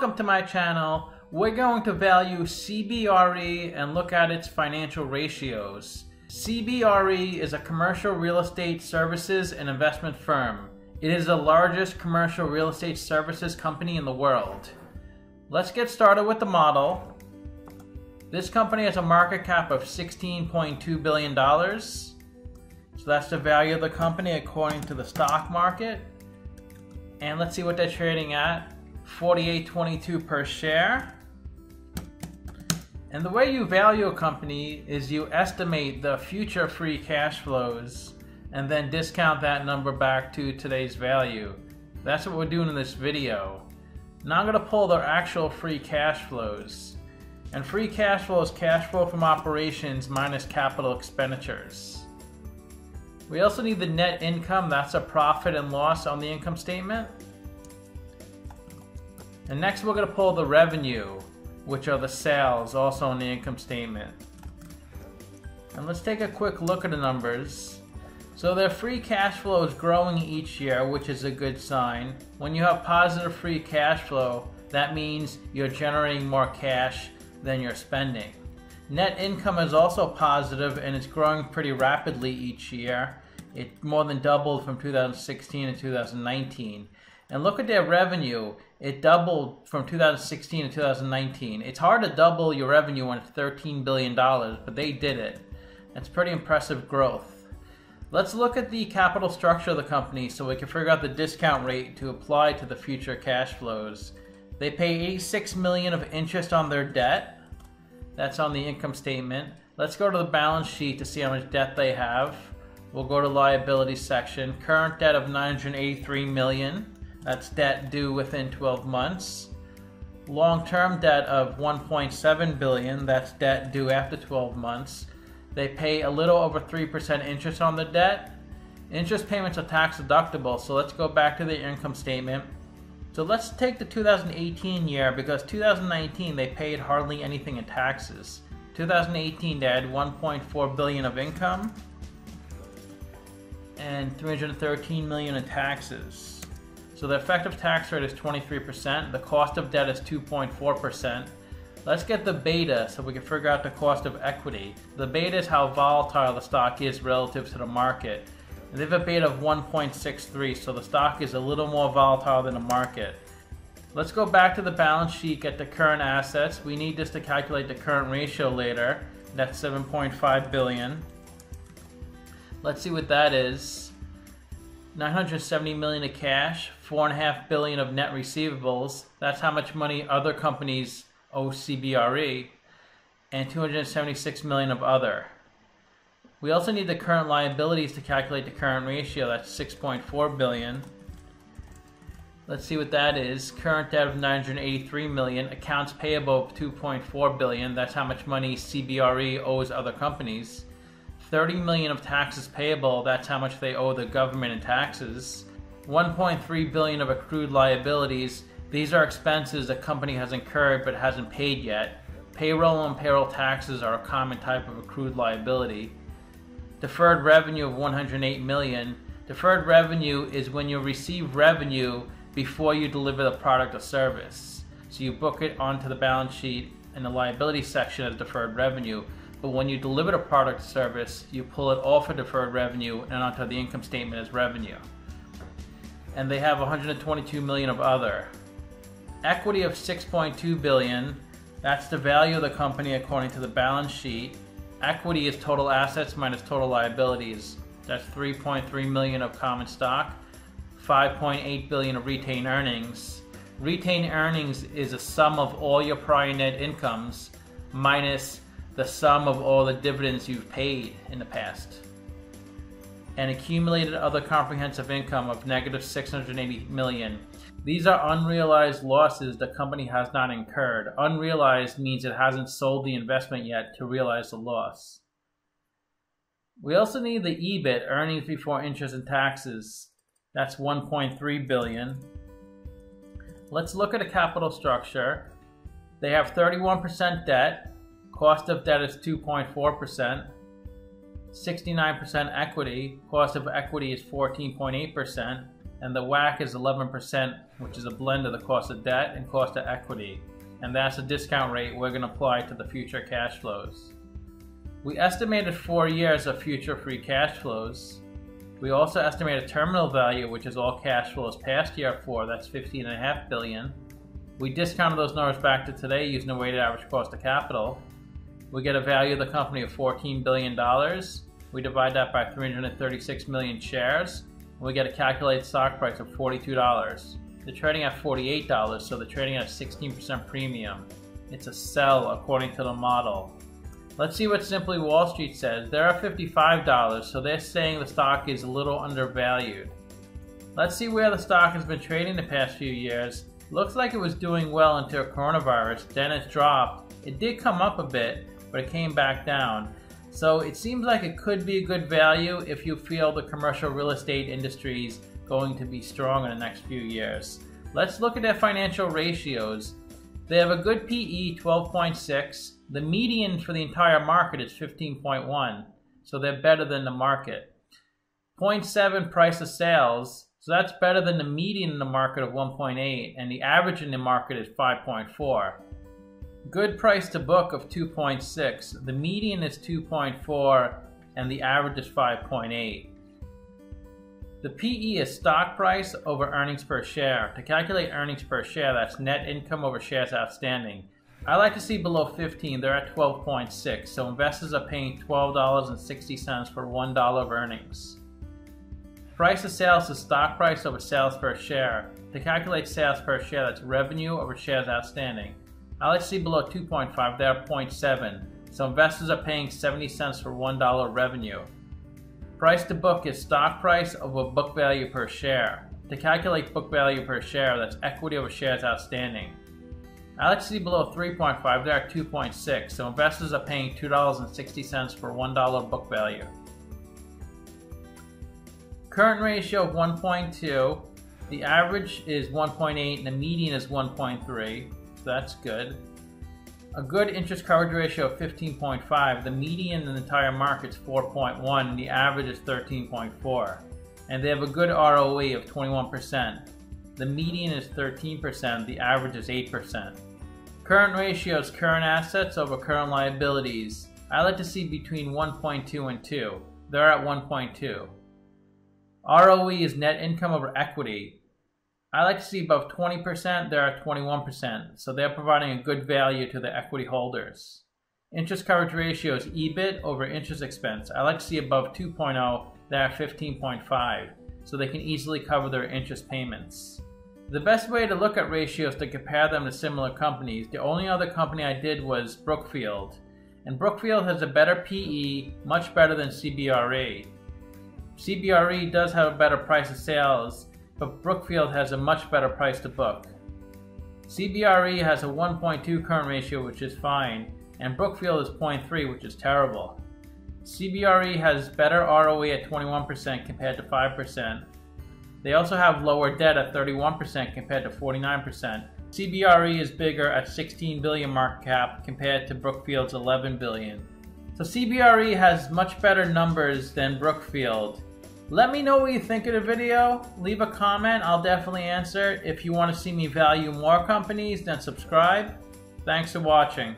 welcome to my channel. We're going to value CBRE and look at its financial ratios. CBRE is a commercial real estate services and investment firm. It is the largest commercial real estate services company in the world. Let's get started with the model. This company has a market cap of $16.2 billion. So that's the value of the company according to the stock market. And let's see what they're trading at. 48.22 per share. And the way you value a company is you estimate the future free cash flows and then discount that number back to today's value. That's what we're doing in this video. Now I'm going to pull their actual free cash flows. And free cash flow is cash flow from operations minus capital expenditures. We also need the net income, that's a profit and loss on the income statement. And next we're going to pull the revenue, which are the sales also on the income statement. And let's take a quick look at the numbers. So their free cash flow is growing each year, which is a good sign. When you have positive free cash flow, that means you're generating more cash than you're spending. Net income is also positive and it's growing pretty rapidly each year. It more than doubled from 2016 to 2019. And look at their revenue. It doubled from 2016 to 2019. It's hard to double your revenue when it's $13 billion, but they did it. That's pretty impressive growth. Let's look at the capital structure of the company so we can figure out the discount rate to apply to the future cash flows. They pay 86 million of interest on their debt. That's on the income statement. Let's go to the balance sheet to see how much debt they have. We'll go to liability section. Current debt of 983 million. That's debt due within 12 months. Long-term debt of 1.7 billion. That's debt due after 12 months. They pay a little over 3% interest on the debt. Interest payments are tax deductible, so let's go back to the income statement. So let's take the 2018 year because 2019 they paid hardly anything in taxes. 2018 they had 1.4 billion of income and 313 million in taxes. So the effective tax rate is 23%. The cost of debt is 2.4%. Let's get the beta so we can figure out the cost of equity. The beta is how volatile the stock is relative to the market. And they have a beta of 1.63, so the stock is a little more volatile than the market. Let's go back to the balance sheet, get the current assets. We need this to calculate the current ratio later. That's 7.5 billion. Let's see what that is. 970 million of cash, four and a half billion of net receivables. That's how much money other companies owe CBRE, and 276 million of other. We also need the current liabilities to calculate the current ratio. That's 6.4 billion. Let's see what that is. Current debt of 983 million. Accounts payable of 2.4 billion. That's how much money CBRE owes other companies. 30 million of taxes payable, that's how much they owe the government in taxes. 1.3 billion of accrued liabilities, these are expenses the company has incurred but hasn't paid yet. Payroll and payroll taxes are a common type of accrued liability. Deferred revenue of 108 million. Deferred revenue is when you receive revenue before you deliver the product or service. So you book it onto the balance sheet in the liability section as deferred revenue. But when you deliver the product or service, you pull it off of deferred revenue and onto the income statement as revenue. And they have 122 million of other. Equity of 6.2 billion. That's the value of the company according to the balance sheet. Equity is total assets minus total liabilities. That's 3.3 million of common stock, 5.8 billion of retained earnings. Retained earnings is a sum of all your prior net incomes minus the sum of all the dividends you've paid in the past. And accumulated other comprehensive income of negative 680 million. These are unrealized losses the company has not incurred. Unrealized means it hasn't sold the investment yet to realize the loss. We also need the EBIT, earnings before interest and taxes. That's 1.3 billion. Let's look at a capital structure. They have 31% debt, Cost of debt is 2.4%. 69% equity. Cost of equity is 14.8%. and the WACC is 11%, which is a blend of the cost of debt and cost of equity. And that's a discount rate we're going to apply to the future cash flows. We estimated four years of future free cash flows. We also estimated terminal value, which is all cash flows past year four, that's 15.5 billion. We discounted those numbers back to today using a weighted average cost of capital. We get a value of the company of $14 billion. We divide that by 336 million shares, and we get a calculated stock price of $42. They're trading at $48, so they're trading at a 16% premium. It's a sell according to the model. Let's see what Simply Wall Street says. They're at $55, so they're saying the stock is a little undervalued. Let's see where the stock has been trading the past few years. Looks like it was doing well until coronavirus, then it dropped. It did come up a bit, but it came back down. So it seems like it could be a good value if you feel the commercial real estate industry is going to be strong in the next few years. Let's look at their financial ratios. They have a good PE, 12.6. The median for the entire market is 15.1, so they're better than the market. 0.7 price of sales, so that's better than the median in the market of 1.8, and the average in the market is 5.4. Good price to book of 2.6. The median is 2.4 and the average is 5.8. The PE is stock price over earnings per share. To calculate earnings per share, that's net income over shares outstanding. I like to see below 15, they're at 12.6, so investors are paying $12.60 for $1 of earnings. Price of sales is stock price over sales per share. To calculate sales per share, that's revenue over shares outstanding. LHC below 2.5, they're 0.7. So investors are paying 70 cents for $1 revenue. Price to book is stock price over book value per share. To calculate book value per share, that's equity over shares outstanding. LHC below 3.5, they're 2.6. So investors are paying $2.60 for $1 book value. Current ratio of 1.2. The average is 1.8 and the median is 1.3 that's good. A good interest coverage ratio of 15.5. The median in the entire market is 4.1, and the average is 13.4. And they have a good ROE of 21%. The median is 13%, the average is 8%. Current ratios current assets over current liabilities. I like to see between 1.2 and 2. They're at 1.2. ROE is net income over equity. I like to see above 20%, they're at 21%, so they're providing a good value to the equity holders. Interest coverage ratio is EBIT over interest expense. I like to see above 2.0, they're at 15.5, so they can easily cover their interest payments. The best way to look at ratios to compare them to similar companies, the only other company I did was Brookfield. And Brookfield has a better PE, much better than CBRE. CBRE does have a better price of sales, but Brookfield has a much better price to book. CBRE has a 1.2 current ratio, which is fine, and Brookfield is 0.3, which is terrible. CBRE has better ROE at 21% compared to 5%. They also have lower debt at 31% compared to 49%. CBRE is bigger at 16 billion market cap compared to Brookfield's 11 billion. So CBRE has much better numbers than Brookfield. Let me know what you think of the video. Leave a comment. I'll definitely answer. If you want to see me value more companies, then subscribe. Thanks for watching.